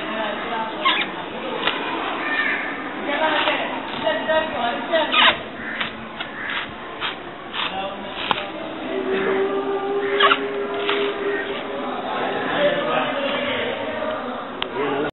that, uh,